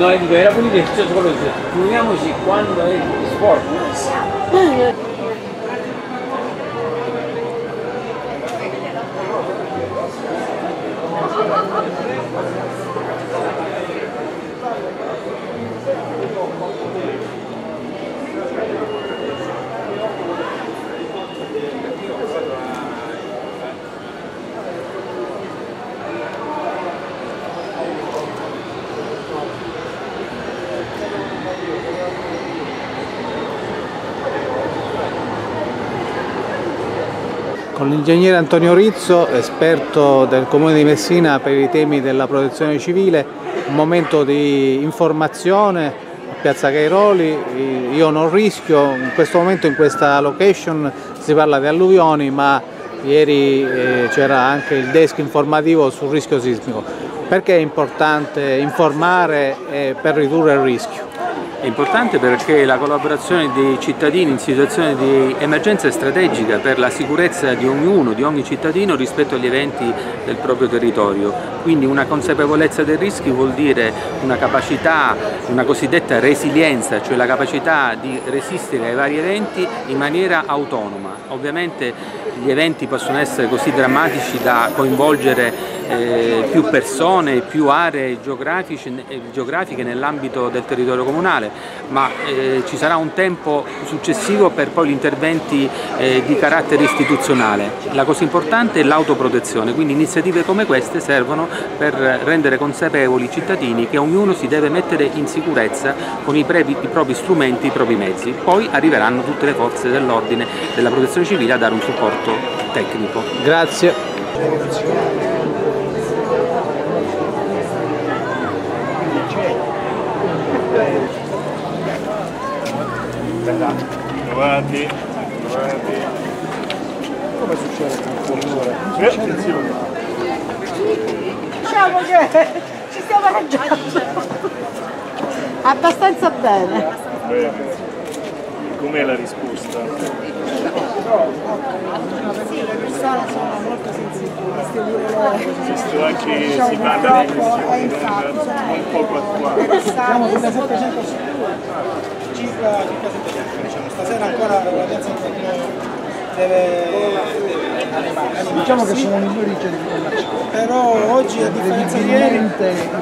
No, era pulito e cioè, quello che figuriamoci quando è sporco. Con l'ingegnere Antonio Rizzo, esperto del Comune di Messina per i temi della protezione civile, un momento di informazione a Piazza Cairoli, io non rischio, in questo momento in questa location si parla di alluvioni ma ieri eh, c'era anche il desk informativo sul rischio sismico. Perché è importante informare per ridurre il rischio? È importante perché la collaborazione dei cittadini in situazioni di emergenza è strategica per la sicurezza di ognuno, di ogni cittadino rispetto agli eventi del proprio territorio. Quindi una consapevolezza dei rischi vuol dire una capacità, una cosiddetta resilienza, cioè la capacità di resistere ai vari eventi in maniera autonoma. Ovviamente gli eventi possono essere così drammatici da coinvolgere eh, più persone, più aree geografiche nell'ambito del territorio comunale, ma eh, ci sarà un tempo successivo per poi gli interventi eh, di carattere istituzionale. La cosa importante è l'autoprotezione, quindi iniziative come queste servono per rendere consapevoli i cittadini che ognuno si deve mettere in sicurezza con i, previ, i propri strumenti, i propri mezzi. Poi arriveranno tutte le forze dell'ordine, della protezione civile a dare un supporto tecnico. Grazie. Trovati, trovati. Come succede con il Eh, attenzione. Diciamo che ci stiamo arrangiando. Abbastanza bene. Bene. Com'è la risposta? Sì, le persone sono molto sensibili, Visto anche si parla di questioni non poco attuali. Siamo sulle 700 sicure 700 diciamo. Stasera ancora la piazza deve, deve Diciamo che sono migliori i centri commerciali. Però oggi a differenza di ieri i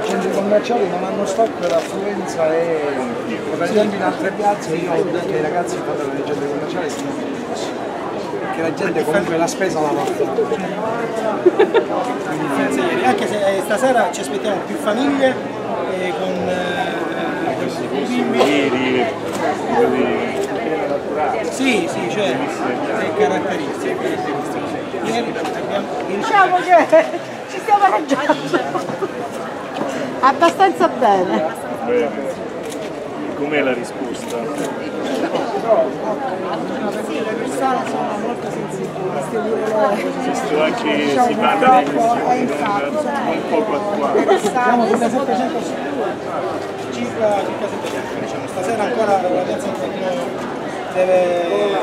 centri commerciali non hanno stock per affluenza e per esempio in altre piazze io ho detto ai ragazzi che fanno nei centri commerciali sono perché la gente comunque la spesa la va a fare. Anche se eh, stasera ci aspettiamo più famiglie con eh, bimbi. Sì, sì, cioè è. Ieri abbiamo... Diciamo che ci stiamo arrangiando. Abbastanza bene. Com'è la risposta? Sì, le persone sono molto sensibili. Visto anche si parla di non poco attuali. Siamo sulle 700 sicure circa, circa 700 diciamo. Stasera ancora la piazza deve, deve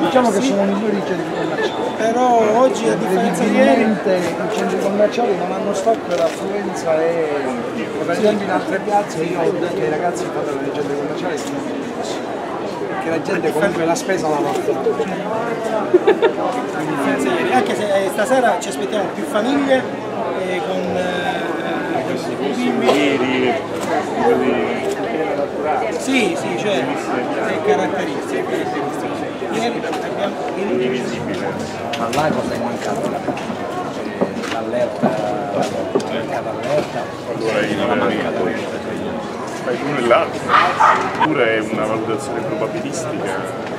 diciamo che sono migliori i centri commerciali però oggi a differenza di ieri i centri commerciali non hanno stock per affluenza e per esempio in altre piazze io ho detto ai ragazzi che fanno nei centri commerciali sono perché la gente comunque la spesa la va a fare anche se eh, stasera ci aspettiamo più famiglie eh, con bimbi sì, sì, cioè è caratteristiche. Ieri abbiamo indivisibile. Ma là cosa è mancato? L'allerta, l'allerta, allora in fai l'uno e l'altro, oppure è una valutazione probabilistica,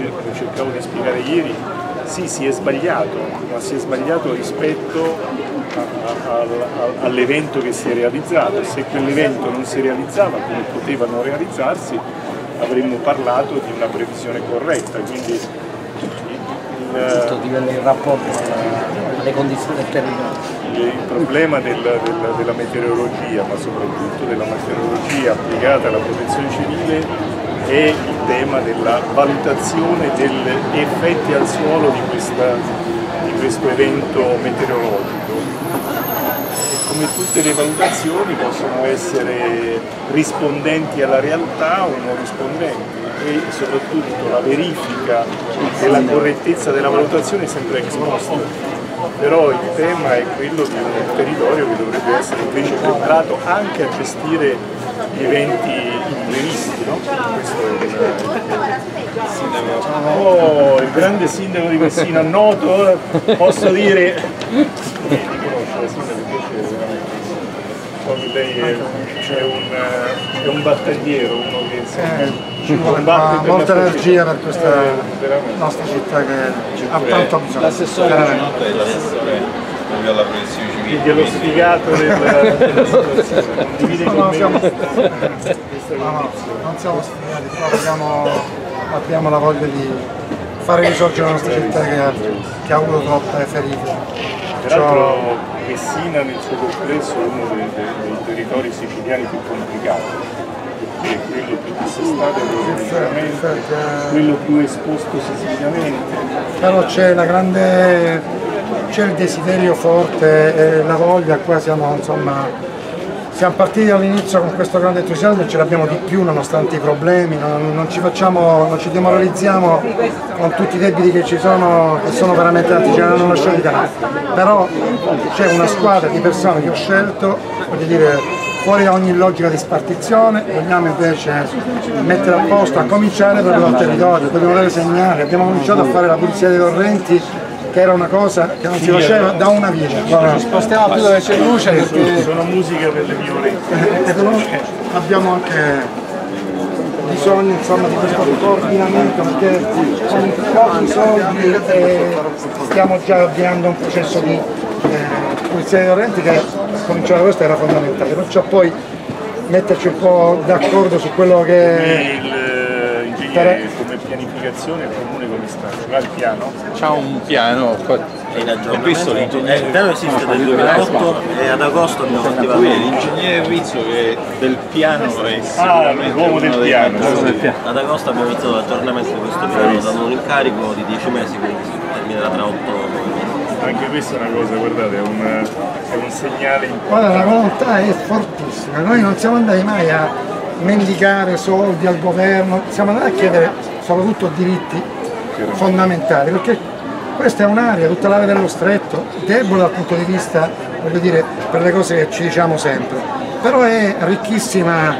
lo cercavo di spiegare ieri, sì si è sbagliato, ma si è sbagliato rispetto all'evento che si è realizzato. Se quell'evento non si realizzava come poteva non realizzarsi, avremmo parlato di una previsione corretta. Quindi il, dipende il rapporto alle condizioni del territorio. Il problema del, del, della meteorologia, ma soprattutto della meteorologia applicata alla protezione civile, è il tema della valutazione degli effetti al suolo di, questa, di questo evento meteorologico. Come tutte le valutazioni possono essere rispondenti alla realtà o non rispondenti e soprattutto la verifica della correttezza della valutazione è sempre ex però il tema è quello di un territorio che dovrebbe essere invece preparato anche a gestire gli eventi imprevisti, no? Oh, il grande sindaco di Messina, noto, posso dire, lei è, cioè un, è un battagliero, uno che Eh, ci vuole molta energia per questa Eh, nostra città che ha tanto bisogno. L'assessore è l'assessore proprio alla protezione civile. Quindi è lo sfigato del- della situazione, condivide No, con no, me siamo- questa No, no, condizione. non siamo sfigati, però abbiamo, abbiamo la voglia di fare risorgere la nostra città che ha, che ha avuto troppe ferite. Peraltro Messina nel suo complesso è uno dei, dei- dei territori siciliani più complicati, perché è quello più dissestato economicamente, eh. quello più esposto sismicamente. Però c'è la grande, c'è il desiderio forte e la voglia, qua siamo insomma, siamo partiti all'inizio con questo grande entusiasmo e ce l'abbiamo di più nonostante i problemi, non, non ci facciamo, non ci demoralizziamo con tutti i debiti che ci sono, che sono veramente tanti, ce ne hanno lasciati tanti. Però c'è una squadra di persone che ho scelto, voglio dire, fuori da ogni logica di spartizione, vogliamo invece mettere a posto, a cominciare proprio dal territorio, dobbiamo dare segnali, abbiamo cominciato a fare la pulizia dei torrenti che era una cosa che non si faceva da una vita. Guarda, Spostiamo più dove c'è luce perché Sono musica per le violette. e però abbiamo anche bisogno insomma, di questo coordinamento perché con pochi soldi eh, stiamo già avviando un processo di eh, pulizia dei torrenti che cominciare questo era fondamentale, perciò poi metterci un po' d'accordo su quello che il eh, pianificazione il comune come sta? Va il piano? C'ha un piano, ho visto l'ingegnere. Il piano esiste dal 2008 e ad agosto abbiamo attivato Qui è l'ingegnere Rizzo che del piano è sicuramente l'uomo del piano. ad agosto abbiamo iniziato l'aggiornamento di questo piano dando un incarico di 10 mesi quindi si terminerà tra 8 mesi Anche questa è una cosa, guardate, è un, è un segnale importante. Guarda, la volontà è fortissima, noi non siamo andati mai a mendicare soldi al governo, siamo andati a chiedere soprattutto diritti fondamentali, perché questa è un'area, tutta l'area dello stretto, debole dal punto di vista, voglio dire, per le cose che ci diciamo sempre, però è ricchissima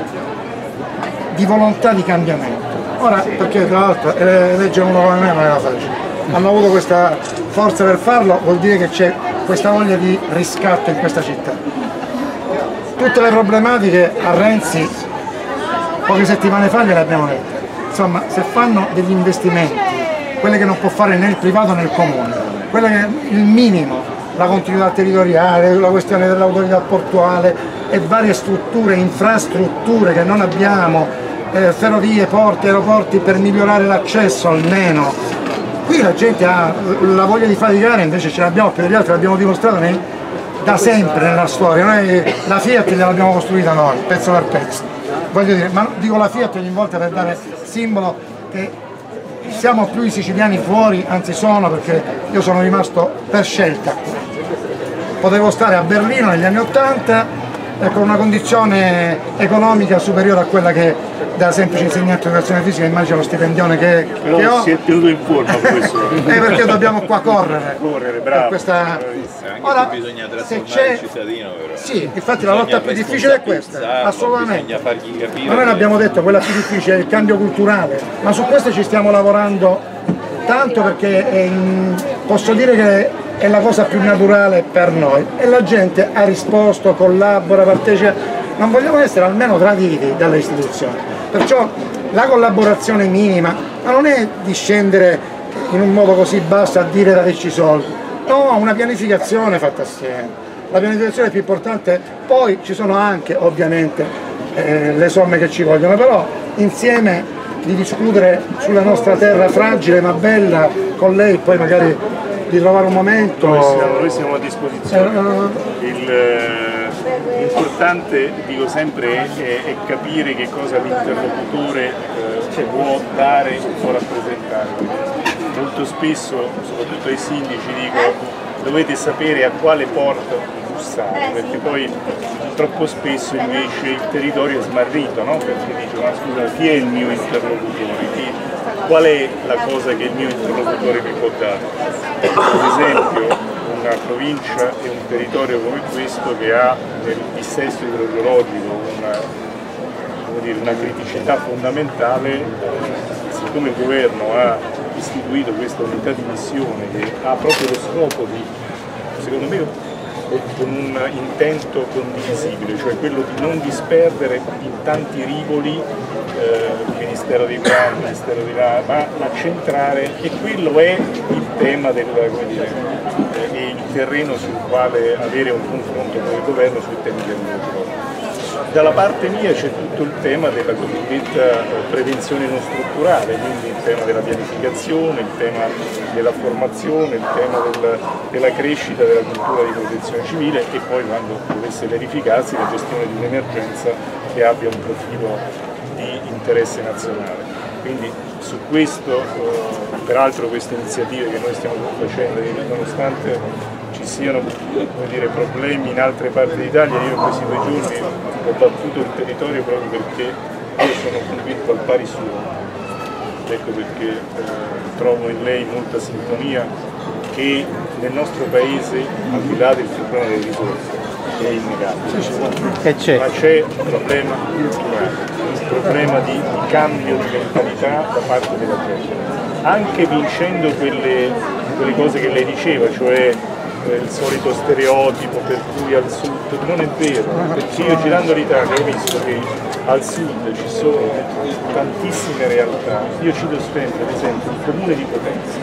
di volontà di cambiamento. Ora, perché tra l'altro eh, eleggere uno come me non era facile, hanno avuto questa forza per farlo, vuol dire che c'è questa voglia di riscatto in questa città. Tutte le problematiche a Renzi poche settimane fa gliele abbiamo dette. Insomma, se fanno degli investimenti, quelle che non può fare né il privato né il comune, quelle che il minimo, la continuità territoriale, la questione dell'autorità portuale e varie strutture, infrastrutture che non abbiamo, eh, ferrovie, porti, aeroporti per migliorare l'accesso almeno. Qui la gente ha la voglia di faticare, invece ce l'abbiamo più degli altri, l'abbiamo dimostrato nei- da sempre nella storia, noi la Fiat gliel'abbiamo costruita noi, pezzo per pezzo. Voglio dire, ma dico la Fiat ogni volta per dare simbolo che siamo più i siciliani fuori, anzi sono perché io sono rimasto per scelta. Potevo stare a Berlino negli anni Ottanta e con una condizione economica superiore a quella che da semplice insegnante di educazione fisica immagino lo stipendione che, che ho. si è tenuto in forma questo. Eh, perché dobbiamo qua correre. Correre, per bravo. questa... Ora, se bisogna se trasformare c'è... il cittadino però. Sì, infatti la lotta più difficile è questa, assolutamente. Ma noi l'abbiamo detto, quella più difficile è il cambio culturale, ma su questo ci stiamo lavorando tanto perché è in- posso dire che è la cosa più naturale per noi. E la gente ha risposto, collabora, partecipa, non vogliamo essere almeno traditi dalle istituzioni, perciò la collaborazione minima, ma non è di scendere in un modo così basso a dire dateci i soldi, no, una pianificazione fatta assieme. La pianificazione è più importante, poi ci sono anche ovviamente eh, le somme che ci vogliono, però insieme di discutere sulla nostra terra fragile ma bella con lei, poi magari di trovare un momento. Noi siamo, noi siamo a disposizione. Eh, Il, eh, L'importante, dico sempre, è, è- capire che cosa l'interlocutore eh, può dare o può rappresentare. Molto spesso, soprattutto ai sindaci, dico dovete sapere a quale porto aggiustare, perché poi troppo spesso invece il territorio è smarrito, no? perché dice ma scusa chi è il mio interlocutore, chi, qual è la cosa che il mio interlocutore mi può dare. Ad esempio una provincia e un territorio come questo che ha nel dissesto idrogeologico una, una criticità fondamentale, siccome il governo ha istituito questa unità di missione che ha proprio lo scopo di, secondo me, con un intento condivisibile, cioè quello di non disperdere in tanti rivoli eh, Ministero di qua, Ministero di là, ma accentrare, e quello è il tema del, dire, eh, il terreno sul quale avere un confronto con il governo sui temi del lavoro. Dalla parte mia c'è tutto il tema della cosiddetta eh, prevenzione non strutturale, quindi il tema della pianificazione, il tema della formazione, il tema del, della crescita della cultura di protezione civile e poi quando dovesse verificarsi la gestione di un'emergenza che abbia un profilo di interesse nazionale. Quindi su questo, eh, peraltro queste iniziative che noi stiamo facendo, nonostante ci siano dire, problemi in altre parti d'Italia, io in questi due giorni ho battuto il territorio proprio perché io sono convinto al pari suo, ecco perché eh, trovo in lei molta sintonia che nel nostro paese, al di là del problema delle risorse, è innegabile, ma c'è un problema culturale, un problema di, di cambio di mentalità da parte della gente, anche vincendo quelle, quelle cose che lei diceva, cioè il solito stereotipo per cui al sud, non è vero, perché io girando l'Italia ho visto che al sud ci sono tantissime realtà, io cito sempre ad esempio il comune di Potenza,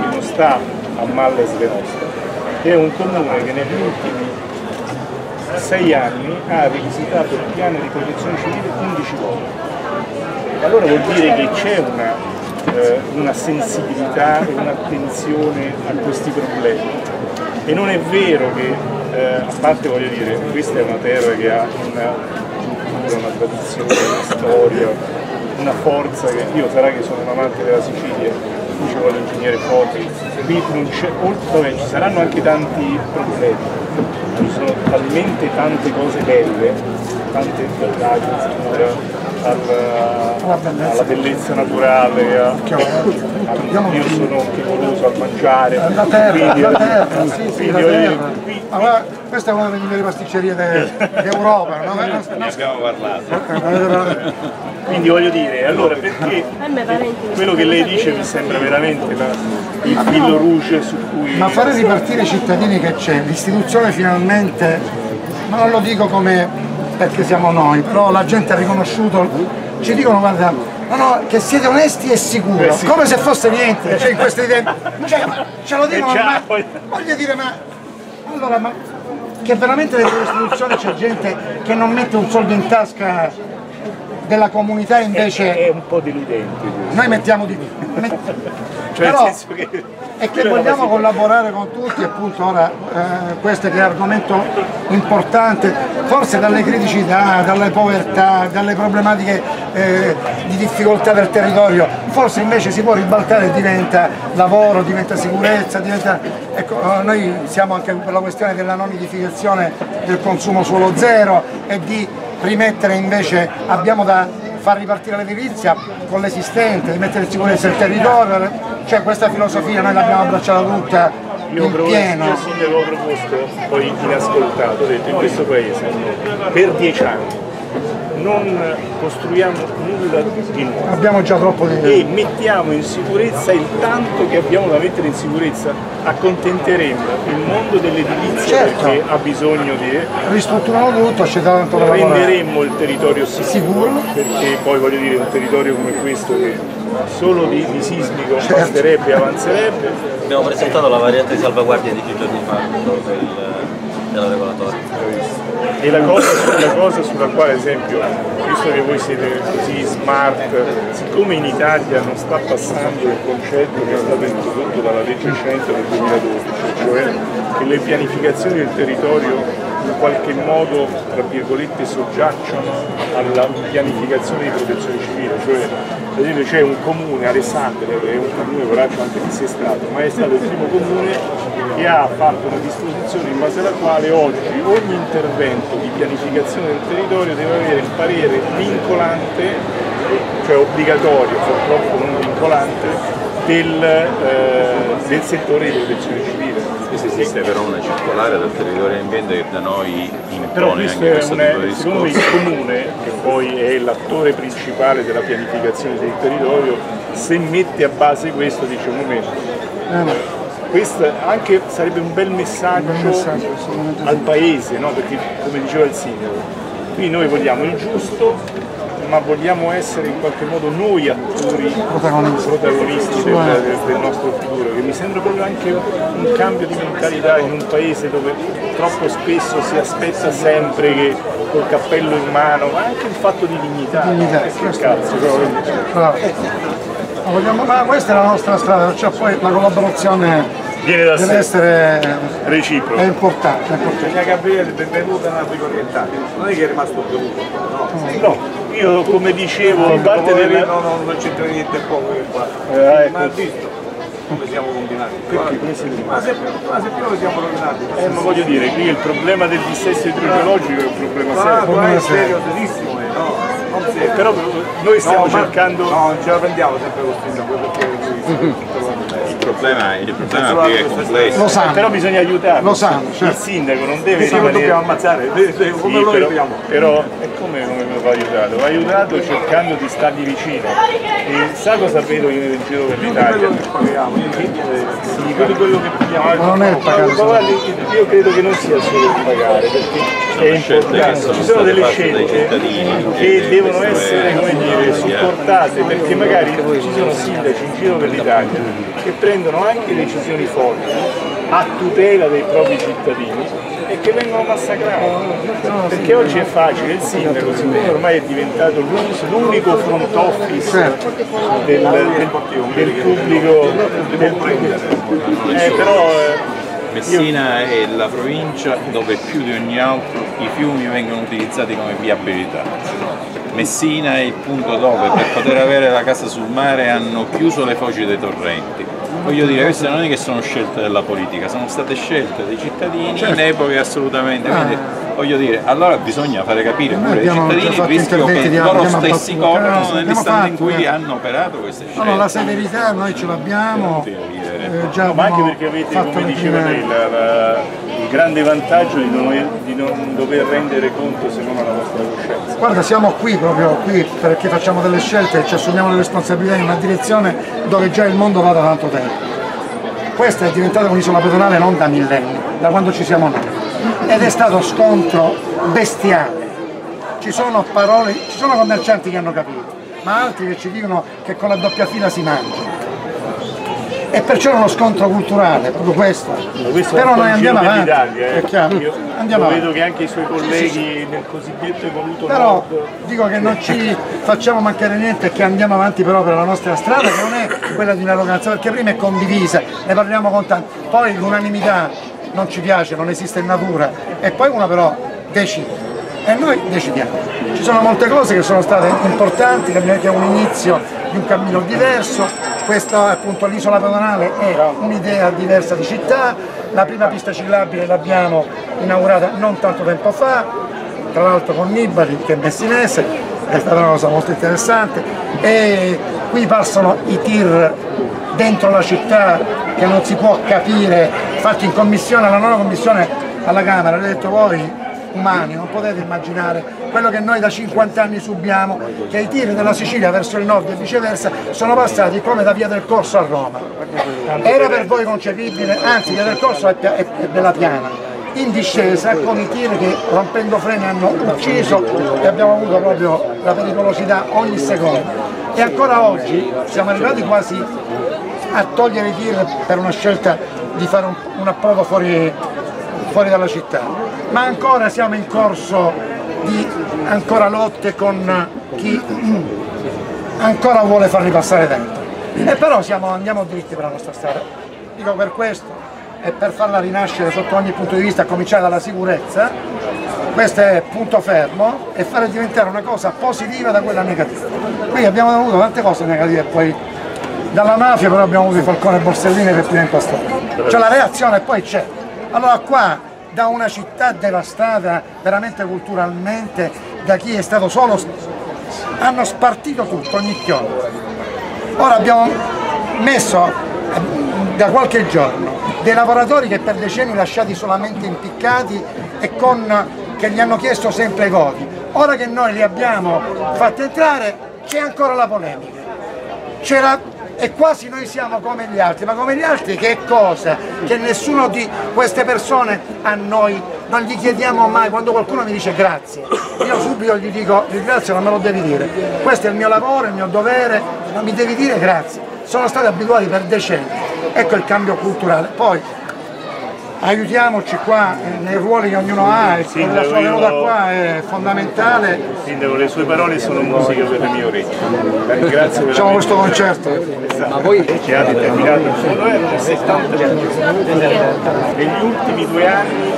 che non sta a Malle Svenosta, che è un comune che negli ultimi sei anni ha rivisitato il piano di protezione civile 15 volte. Allora vuol dire che c'è una, eh, una sensibilità e un'attenzione a questi problemi e non è vero che, eh, a parte voglio dire, questa è una terra che ha una cultura, una tradizione, una storia, una forza che io sarà che sono un amante della Sicilia, qui ci vuole l'ingegnere Foti, qui non c'è, oltre, ci saranno anche tanti problemi, ci sono talmente tante cose belle, tante bellezze, alla, alla bellezza naturale, a, a, io sono anche goloso a mangiare. La terra, quindi, la terra, sì, sì, la terra. Allora, questa è una delle migliori pasticcerie d'Europa. De, de no? Ne abbiamo parlato. Quindi voglio dire, allora perché quello che lei dice mi sembra veramente la, il filo rouge su cui... Ma fare ripartire i cittadini che c'è, l'istituzione finalmente, ma non lo dico come perché siamo noi, però la gente ha riconosciuto, ci dicono guarda, no, no, che siete onesti e sicuri, eh come se fosse niente, cioè in questi tempi, cioè, ce lo dicono, ma voglio dire, ma allora, ma che veramente dentro l'istituzione c'è gente che non mette un soldo in tasca della comunità invece è, è un po' deludente noi mettiamo di met... cioè però, che... e che vogliamo collaborare con tutti appunto ora eh, questo è un argomento importante forse dalle criticità, dalle povertà, dalle problematiche eh, di difficoltà del territorio forse invece si può ribaltare e diventa lavoro, diventa sicurezza diventa... ecco eh, noi siamo anche per la questione della non edificazione del consumo suolo zero e di rimettere invece, abbiamo da far ripartire l'edilizia con l'esistente, di mettere in sicurezza il territorio, cioè questa filosofia noi l'abbiamo abbracciata tutta io in pieno. Io sindaco ho proposto, poi inascoltato, ho detto in questo paese per dieci anni non costruiamo nulla di nuovo. Abbiamo già troppo di E mettiamo in sicurezza il tanto che abbiamo da mettere in sicurezza, accontenteremo il mondo dell'edilizia certo. perché ha bisogno di... Ristrutturiamo tutto, c'è tanto da Renderemmo il territorio sicuro, sicuro, perché poi voglio dire un territorio come questo che solo di, di sismico certo. basterebbe e avanzerebbe. Abbiamo presentato la variante di salvaguardia di più giorni fa del, della regolatoria. E la cosa, la cosa, sulla quale, ad esempio, visto che voi siete così smart, siccome in Italia non sta passando il concetto che è stato introdotto dalla legge 100 del 2012, cioè che le pianificazioni del territorio in qualche modo, tra virgolette, soggiacciono alla pianificazione di protezione civile, cioè ad esempio c'è un comune, Alessandria, che è un comune poraccio anche di sé stato, ma è stato il primo comune che ha fatto una disposizione in base alla quale oggi ogni intervento di pianificazione del territorio deve avere il parere vincolante, cioè obbligatorio, purtroppo non vincolante, del, eh, del settore di protezione civile. Esiste però una circolare del territorio ambiente che da noi Però impone questo anche è questo un, tipo di secondo me il comune, che poi è l'attore principale della pianificazione del territorio, se mette a base questo dice un momento, questo anche sarebbe un bel messaggio, al paese, no? perché come diceva il sindaco, qui noi vogliamo il giusto, ma vogliamo essere in qualche modo noi attori protagonisti del, del- del nostro futuro, che mi sembra proprio anche un cambio di mentalità in un paese dove troppo spesso si aspetta sempre che col cappello in mano, ma anche il fatto di dignità, Dignità, che questo- cazzo. Bravo. Ma questa è la nostra strada, perciò poi la collaborazione Viene da deve sé, essere reciproco. è importante. è importante. Signora Gabriele, benvenuta nella Frigo Orientale. Non è che è rimasto bevuto, no? No, io come dicevo, a parte della... no, no, non c'entra niente poco che qua. Eh, Ma ha ecco. visto come siamo combinati? Perché Ma se, ma se più siamo rovinati. Eh, ma voglio dire, qui il problema del dissesto idrogeologico è un problema Ah, serio. ma è serio, serissimo, eh, no? Non serio. Però noi stiamo No, cercando... No, non ce la prendiamo sempre con sindaco perché problema, il problema qui è complesso. Lo sanno. Però bisogna aiutarlo. Lo sanno, Il certo. sindaco non deve Sì, lo rimanere... dobbiamo ammazzare, come Sì, lo però, dobbiamo? però è come, come va aiutato? Va aiutato cercando di stargli vicino. E sa cosa vedo io in giro per l'Italia? Sì, quello, quello che pigliamo. Ma non è il pagare io credo che non sia solo il pagare, perché è importante. Ci sono delle scelte che e devono essere come dire, supportate, perché magari ci sono sindaci in giro per l'Italia che prendono anche decisioni forti a tutela dei propri cittadini e che vengono massacrati. Perché oggi è facile, il sindaco, siccome ormai è diventato l'un- l'unico front office del, del- del pubblico, del, eh, però eh, Messina è la provincia dove più di ogni altro i fiumi vengono utilizzati come viabilità. Messina è il punto dove per poter avere la casa sul mare hanno chiuso le foci dei torrenti. Voglio dire, queste non è che sono scelte della politica, sono state scelte dai cittadini in epoche assolutamente. Quindi, voglio dire, allora bisogna fare capire pure ai cittadini il rischio che di- loro stessi corrono nell'istante in cui fatto, hanno operato queste scelte. No, no, la severità noi ce l'abbiamo, eh, già ma anche perché avete, come diceva lei, la- la- grande vantaggio di non, di non dover rendere conto se non alla vostra coscienza. Guarda, siamo qui proprio qui perché facciamo delle scelte e ci assumiamo le responsabilità in una direzione dove già il mondo va da tanto tempo. Questa è diventata un'isola pedonale non da millenni, da quando ci siamo noi. Ed è stato scontro bestiale. Ci sono parole, ci sono commercianti che hanno capito, ma altri che ci dicono che con la doppia fila si mangia. E perciò è uno scontro culturale, proprio questo. Però noi andiamo avanti, eh. è chiaro. Io Andiamo avanti. vedo che anche i suoi colleghi nel cosiddetto evoluto Però nord dico che non ci facciamo mancare niente e che andiamo avanti però per la nostra strada che non è quella di un'arroganza, perché prima è condivisa, ne parliamo con tanti, poi l'unanimità non ci piace, non esiste in natura e poi uno però decide e noi decidiamo. Ci sono molte cose che sono state importanti, che è un inizio di un cammino diverso, questa appunto l'isola pedonale è un'idea diversa di città, la prima pista ciclabile l'abbiamo inaugurata non tanto tempo fa, tra l'altro con Nibali che è messinese, è stata una cosa molto interessante. E qui passano i tir dentro la città che non si può capire, fatti in commissione, alla nuova commissione alla Camera, avete detto voi umani, non potete immaginare quello che noi da 50 anni subiamo, che i tir della Sicilia verso il nord e viceversa sono passati come da Via del Corso a Roma. Era per voi concepibile, anzi Via del Corso è, è- bella piana, in discesa con i tir che rompendo freni hanno ucciso e abbiamo avuto proprio la pericolosità ogni secondo. E ancora oggi siamo arrivati quasi a togliere i tir per una scelta di fare un, un approdo fuori, fuori dalla città, ma ancora siamo in corso di ancora lotte con chi ancora vuole farli passare dentro. E però siamo, andiamo dritti per la nostra strada. Dico per questo e per farla rinascere sotto ogni punto di vista, a cominciare dalla sicurezza, questo è punto fermo e fare diventare una cosa positiva da quella negativa. Qui abbiamo avuto tante cose negative poi dalla mafia però abbiamo avuto i Falcone e Borsellini per prima impostare. Cioè la reazione poi c'è. Allora qua da una città devastata veramente culturalmente, da chi è stato solo, hanno spartito tutto, ogni chiodo. Ora abbiamo messo eh, da qualche giorno dei lavoratori che per decenni lasciati solamente impiccati e con, che gli hanno chiesto sempre i voti. Ora che noi li abbiamo fatti entrare c'è ancora la polemica. C'era e quasi noi siamo come gli altri, ma come gli altri che cosa? Che nessuno di queste persone a noi non gli chiediamo mai, quando qualcuno mi dice grazie, io subito gli dico grazie non me lo devi dire, questo è il mio lavoro, il mio dovere, non mi devi dire grazie, sono stati abituati per decenni, ecco il cambio culturale. Poi aiutiamoci qua nei ruoli che ognuno ha e Sindaco, la sua io- venuta qua è fondamentale. Sindaco, le sue parole sono musica per le mie orecchie. La ringrazio Facciamo questo concerto. Ma voi che ha determinato il suo governo nel 70 Negli ultimi due anni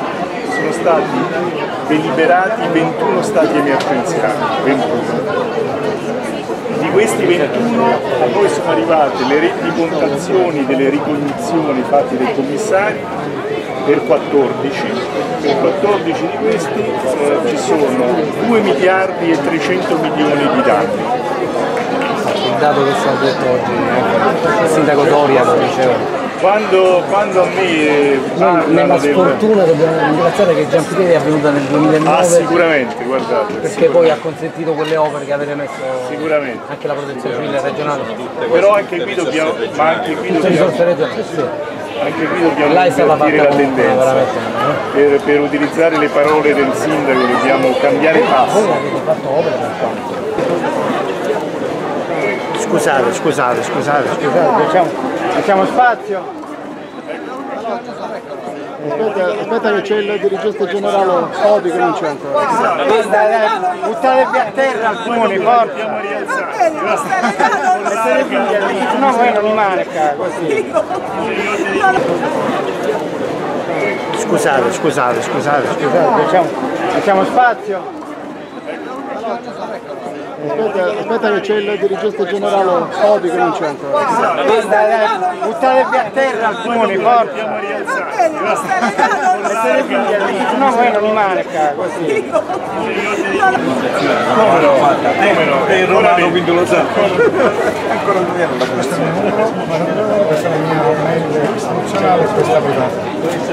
sono stati deliberati 21 stati emergenziali. 21. Di questi 21 a noi sono arrivate le rendicontazioni delle ricognizioni fatte dai commissari per 14, per 14 di questi eh, ci sono 2 miliardi e 300 milioni di danni. Il dato che è stato detto oggi, ecco, il sindaco Doria lo diceva. Quando, quando a me eh, Noi parlano nella del... sfortuna dobbiamo ringraziare che Giampitieri è avvenuta nel 2009 Ah, sicuramente, guardate. perché poi ha consentito quelle opere che avete messo Sicuramente. anche la protezione civile regionale. Però anche qui dobbiamo, ma anche qui Tutte dobbiamo, risorse regionali, sì. Anche qui dobbiamo Là invertire la tendenza. Per, per utilizzare le parole del sindaco dobbiamo cambiare passo. Scusate, scusate, scusate, scusate, facciamo, facciamo spazio. Aspetta, aspetta che c'è il dirigente generale Odi che non c'è ancora. Buttatevi a terra alcuni, forza. No rimane qua, così. Scusate, scusate, scusate, scusate, facciamo, facciamo spazio. Aspetta, aspetta che c'è il dirigente generale Odi che non c'è ancora. Buttatevi a terra alcuni, forza. Se no voi non qua, così. Come no? E Romano quindi lo sa. Ancora non è Questo è il mio numero, questa è la mia mail istituzionale, questa privata.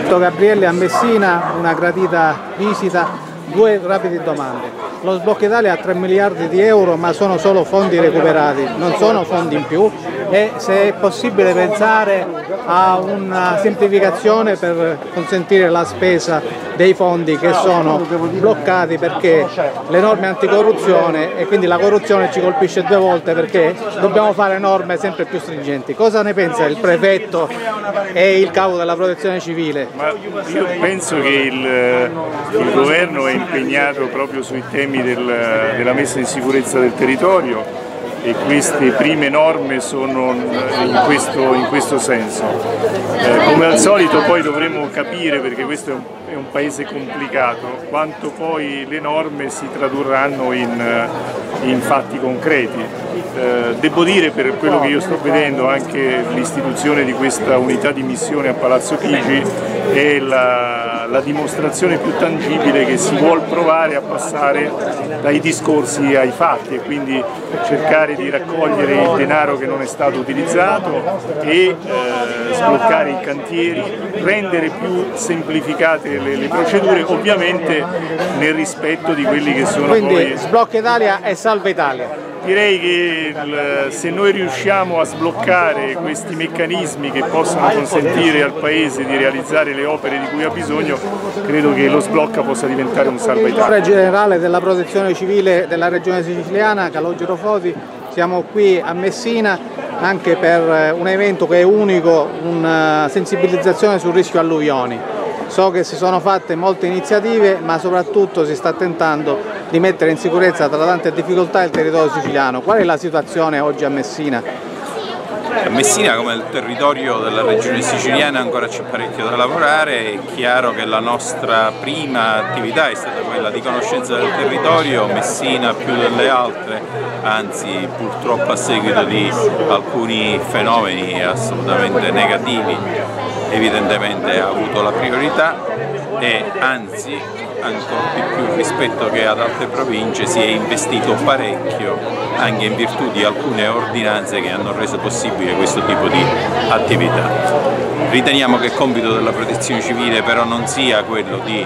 Dottor Gabriele a Messina, una gradita visita, due rapide domande. Lo sblocco Italia ha 3 miliardi di euro ma sono solo fondi recuperati, non sono fondi in più. E se è possibile pensare a una semplificazione per consentire la spesa dei fondi che sono bloccati perché le norme anticorruzione e quindi la corruzione ci colpisce due volte perché dobbiamo fare norme sempre più stringenti. Cosa ne pensa il prefetto e il capo della protezione civile? Ma io penso che il, il governo è impegnato proprio sui temi del- della messa in sicurezza del territorio e queste prime norme sono in questo, in questo senso. Eh, come al solito poi dovremo capire, perché questo è un, è un paese complicato, quanto poi le norme si tradurranno in, eh, in fatti concreti. Eh, devo dire per quello che io sto vedendo anche l'istituzione di questa unità di missione a Palazzo Chigi è la, la dimostrazione più tangibile che si vuol provare a passare dai discorsi ai fatti e quindi cercare di raccogliere il denaro che non è stato utilizzato e eh, sbloccare i cantieri, rendere più semplificate le, le procedure, ovviamente nel rispetto di quelli che sono Quindi poi sblocca Italia e salva Italia. Direi che il- se noi riusciamo a sbloccare questi meccanismi che possano consentire al Paese di realizzare le opere di cui ha bisogno, credo che lo sblocca possa diventare un salva Italia. Direttore generale della protezione civile della regione siciliana, Calogero Foti, siamo qui a Messina anche per eh, un evento che è unico, una sensibilizzazione sul rischio alluvioni. So che si sono fatte molte iniziative, ma soprattutto si sta tentando di mettere in sicurezza tra tante difficoltà il territorio siciliano. Qual è la situazione oggi a Messina? A Messina come il territorio della regione siciliana ancora c'è parecchio da lavorare, è chiaro che la nostra prima attività è stata quella di conoscenza del territorio, Messina più delle altre, anzi purtroppo a seguito di alcuni fenomeni assolutamente negativi evidentemente ha avuto la priorità e anzi ancora di più rispetto che ad altre province si è investito parecchio anche in virtù di alcune ordinanze che hanno reso possibile questo tipo di attività. Riteniamo che il compito della protezione civile però non sia quello di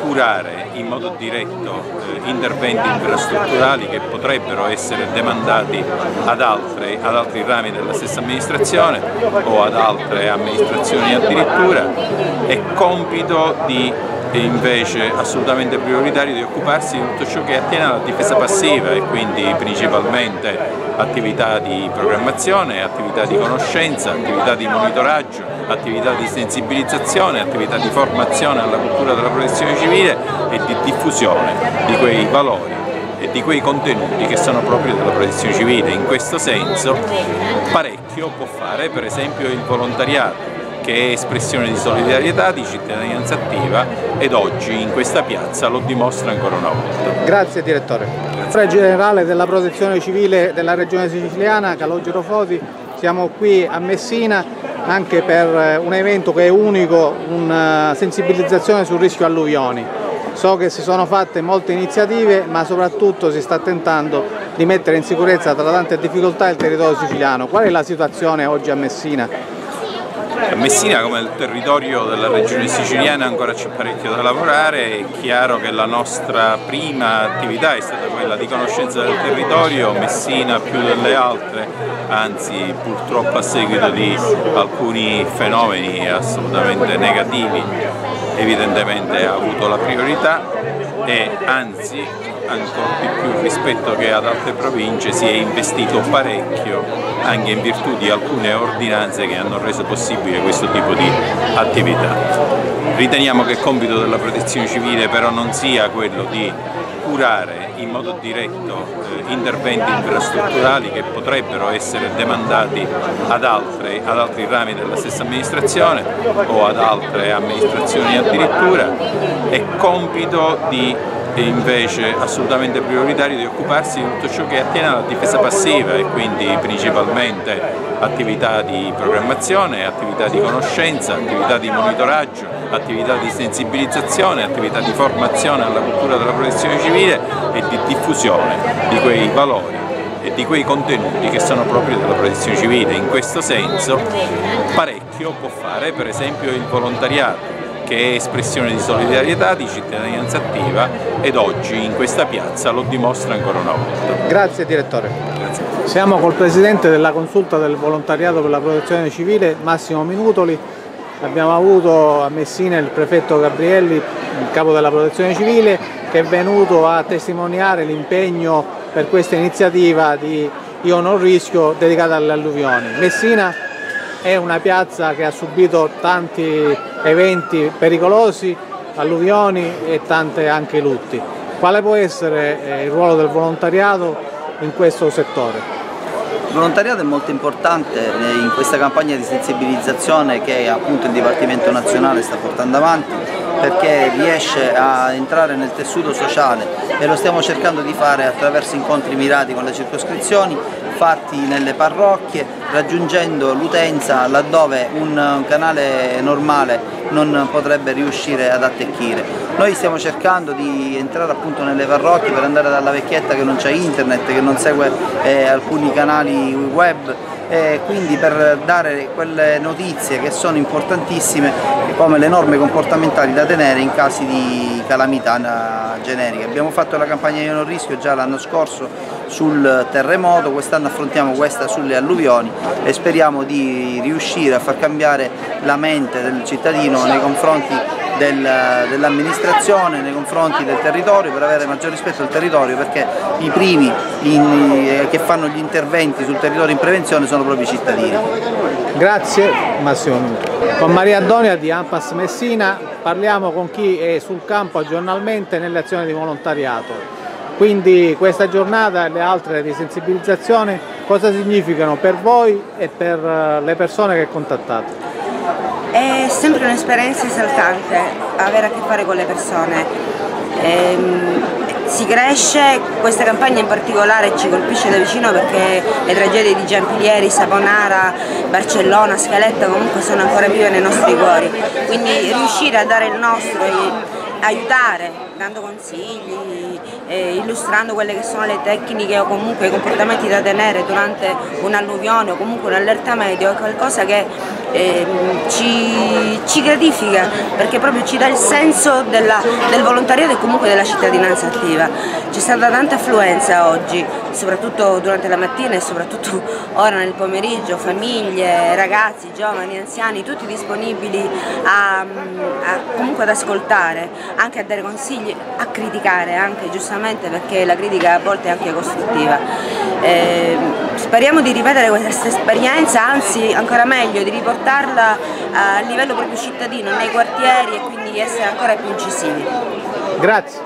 curare in modo diretto eh, interventi infrastrutturali che potrebbero essere demandati ad, altre, ad altri rami della stessa amministrazione o ad altre amministrazioni addirittura, è compito di è invece assolutamente prioritario di occuparsi di tutto ciò che attiene alla difesa passiva e quindi principalmente attività di programmazione, attività di conoscenza, attività di monitoraggio, attività di sensibilizzazione, attività di formazione alla cultura della protezione civile e di diffusione di quei valori e di quei contenuti che sono propri della protezione civile. In questo senso parecchio può fare per esempio il volontariato che è espressione di solidarietà, di cittadinanza attiva ed oggi in questa piazza lo dimostra ancora una volta. Grazie direttore. Direttore generale della protezione civile della regione siciliana, Calogero Foti, siamo qui a Messina anche per un evento che è unico, una sensibilizzazione sul rischio alluvioni. So che si sono fatte molte iniziative ma soprattutto si sta tentando di mettere in sicurezza tra tante difficoltà il territorio siciliano. Qual è la situazione oggi a Messina? Messina come il territorio della regione siciliana ancora c'è parecchio da lavorare, è chiaro che la nostra prima attività è stata quella di conoscenza del territorio, Messina più delle altre, anzi purtroppo a seguito di alcuni fenomeni assolutamente negativi evidentemente ha avuto la priorità e anzi ancora di più rispetto che ad altre province si è investito parecchio anche in virtù di alcune ordinanze che hanno reso possibile questo tipo di attività. Riteniamo che il compito della protezione civile però non sia quello di curare in modo diretto eh, interventi infrastrutturali che potrebbero essere demandati ad, altre, ad altri rami della stessa amministrazione o ad altre amministrazioni addirittura, è compito di è invece assolutamente prioritario di occuparsi di tutto ciò che attiene alla difesa passiva e quindi principalmente attività di programmazione, attività di conoscenza, attività di monitoraggio, attività di sensibilizzazione, attività di formazione alla cultura della protezione civile e di diffusione di quei valori e di quei contenuti che sono propri della protezione civile. In questo senso parecchio può fare per esempio il volontariato che è espressione di solidarietà, di cittadinanza attiva ed oggi in questa piazza lo dimostra ancora una volta. Grazie direttore. Grazie. Siamo col presidente della consulta del volontariato per la protezione civile, Massimo Minutoli. Abbiamo avuto a Messina il prefetto Gabrielli, il capo della protezione civile, che è venuto a testimoniare l'impegno per questa iniziativa di Io non rischio dedicata alle alluvioni. Messina è una piazza che ha subito tanti eventi pericolosi, alluvioni e tante anche lutti. Quale può essere eh, il ruolo del volontariato in questo settore? Il volontariato è molto importante eh, in questa campagna di sensibilizzazione che appunto il Dipartimento Nazionale sta portando avanti perché riesce a entrare nel tessuto sociale e lo stiamo cercando di fare attraverso incontri mirati con le circoscrizioni fatti nelle parrocchie raggiungendo l'utenza laddove un canale normale non potrebbe riuscire ad attecchire. Noi stiamo cercando di entrare appunto nelle parrocchie per andare dalla vecchietta che non c'è internet, che non segue eh, alcuni canali web e quindi per dare quelle notizie che sono importantissime come le norme comportamentali da tenere in casi di calamità generiche. Abbiamo fatto la campagna Io non rischio già l'anno scorso sul terremoto, quest'anno affrontiamo questa sulle alluvioni e speriamo di riuscire a far cambiare la mente del cittadino nei confronti del, dell'amministrazione nei confronti del territorio per avere maggior rispetto al territorio perché i primi in, eh, che fanno gli interventi sul territorio in prevenzione sono proprio i cittadini. Grazie Massimo. Con Maria Antonia di Ampas Messina parliamo con chi è sul campo giornalmente nelle azioni di volontariato. Quindi questa giornata e le altre di sensibilizzazione cosa significano per voi e per eh, le persone che contattate? È sempre un'esperienza esaltante avere a che fare con le persone. Ehm, si cresce, questa campagna in particolare ci colpisce da vicino perché le tragedie di Giampilieri, Saponara, Barcellona, Scaletta comunque sono ancora vive nei nostri cuori, quindi riuscire a dare il nostro aiutare dando consigli, eh, illustrando quelle che sono le tecniche o comunque i comportamenti da tenere durante un'alluvione o comunque un'allerta medio è qualcosa che eh, ci, ci, gratifica perché proprio ci dà il senso della, del volontariato e comunque della cittadinanza attiva. C'è stata tanta affluenza oggi, soprattutto durante la mattina e soprattutto ora nel pomeriggio, famiglie, ragazzi, giovani, anziani, tutti disponibili a, a, comunque ad ascoltare, anche a dare consigli, a criticare anche giustamente perché la critica a volte è anche costruttiva. Eh, speriamo di ripetere questa esperienza, anzi ancora meglio di riportarla a livello proprio cittadino, nei quartieri e quindi essere ancora più incisivi. Grazie.